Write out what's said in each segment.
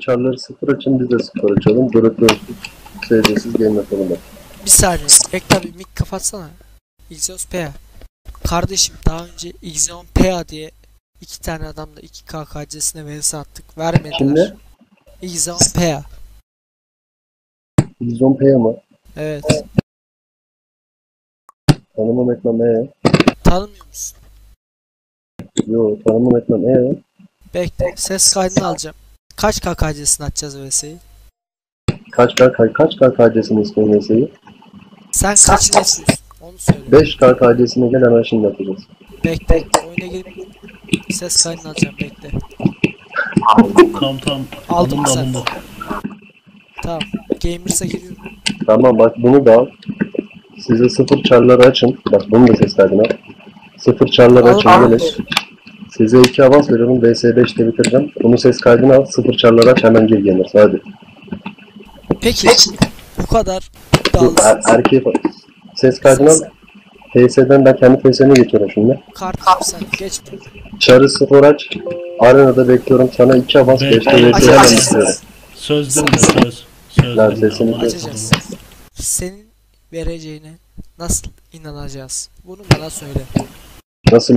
Çarları sıfır açın biz de sıfır açalım. Durup seyircisiz game yapalım. bak. Bir saniye. Bekle bir mic kapatsana. Ixios PA. Kardeşim daha önce Ixion PA diye iki tane adamla 2K KC'sine vs attık. Vermediler. Kimle? Ixion PA. Vizyon Pay ama. Evet. Tanımam etmem e. Tanımıyor musun? Yo tanımam etmem e. Bekle. Ses kaydını alacağım. Kaç K KC'sine atacağız vs'yi? Kaç K kaç, kaç K KD'sini istiyorsun mesleği? Sen istiyorsun? Onu söyle. 5 K KD'sine gel hemen şimdi yapacağız. Bekle. Oyuna girip ses kaydını alacağım. Bekle. Tamam tamam. Aldım Alındı sen. Tamam. Gamers'a giriyorum. Tamam bak bunu da al. Size sıfır çarları açın. Bak bunu da ses kaydına. al. Sıfır çarları Al, açın al. Size iki avans veriyorum. VS5'te bitireceğim. Bunu ses kaydına al. Sıfır çarları aç hemen gir geliriz. Hadi. Peki. Bu kadar Dur, er, erkeğe bak. Ses kaydını al. TS'den ben kendi TS'mi geçiyorum şimdi. Kartım sen geç. Çarı sıfır aç. Arenada bekliyorum. Sana iki avans Be- 5'te Açacağız. VS hemen Açacağız. istiyorum. Söz değil mi? Söz. Söz Lan sesini kes. Açacağız. Senin vereceğine nasıl inanacağız? Bunu bana söyle. Nasıl?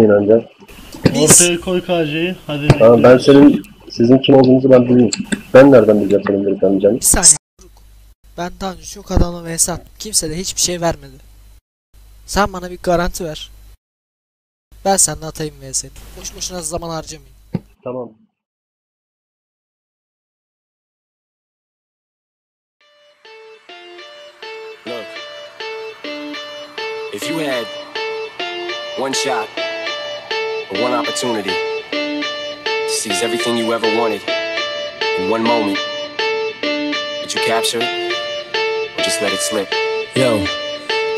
Biz Ortaya koy KC'yi. Hadi. Tamam ben senin sizin kim olduğunuzu ben bilmiyorum. Ben nereden bileceğim senin bilip tanıyacağını? bir saniye. Ben daha önce çok adamla vs attım. Kimse de hiçbir şey vermedi. Sen bana bir garanti ver. Ben seninle atayım vs'ni. Boş boşuna zaman harcamayayım. Tamam. Look, if you had one shot or one opportunity to seize everything you ever wanted in one moment, would you capture it or just let it slip? Yo.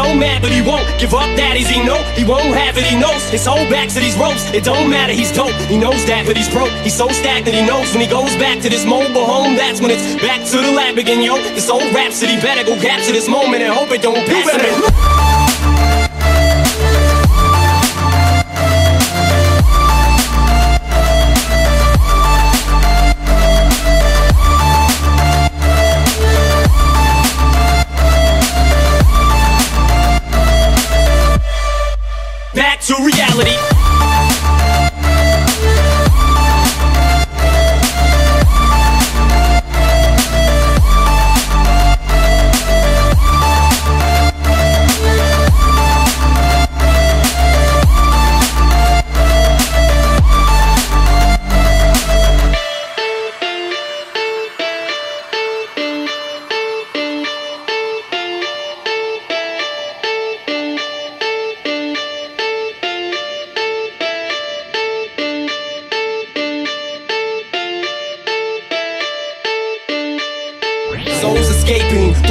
so mad, but he won't give up. Daddies, he know he won't have it. He knows his whole back to these ropes. It don't matter, he's dope. He knows that, but he's broke. He's so stagnant. He knows when he goes back to this mobile home, that's when it's back to the lab again, yo. This old rhapsody better go capture this moment and hope it don't pass him. Back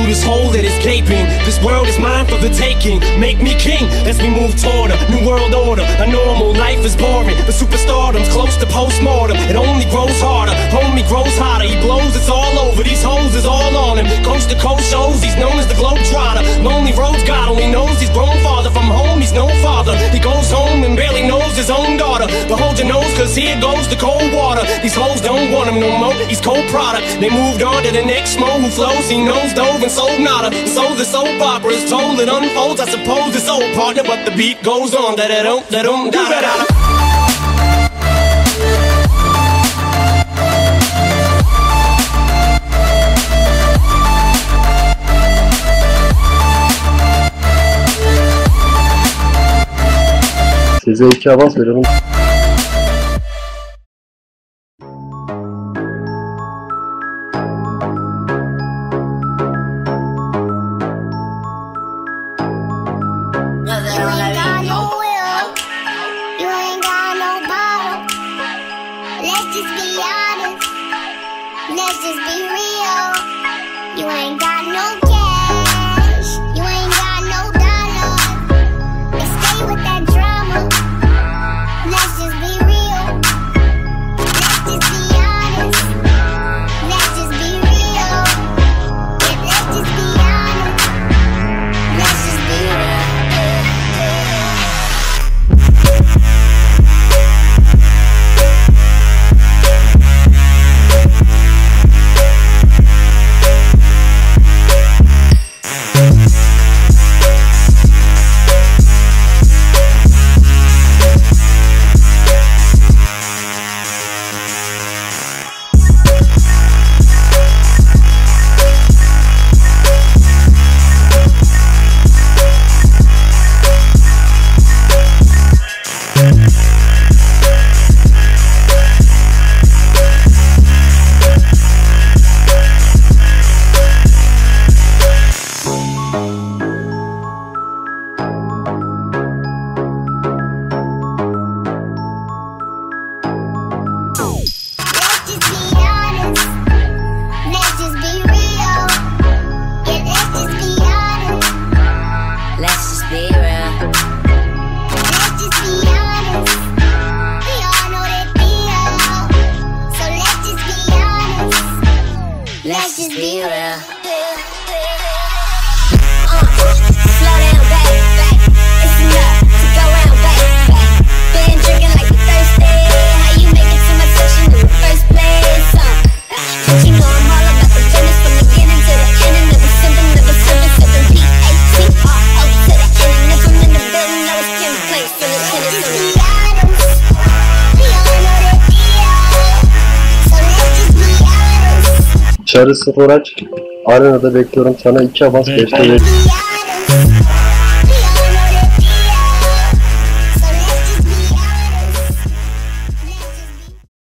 this hole that is gaping. This world is mine for the taking. Make me king as we move toward a new world order. A normal life is boring, but superstardom's close to postmortem. It only grows harder, homie grows hotter. He blows, it's all over. These hoes is all on him. Coast to coast shows, he's known as the Globetrotter. Lonely roads, God only knows he's grown But hold your nose, cause here goes the cold water. These hoes don't want him no more. He's cold product. They moved on to the next mo who flows. He knows dove and sold nada. So the soap opera is told, it unfolds. I suppose it's old partner, but the beat goes on. Da da dum da dum da da da. Avans veriyorum. Let's just be real. You ain't got no Çarı sıfır aç. Arenada bekliyorum sana iki avans honest.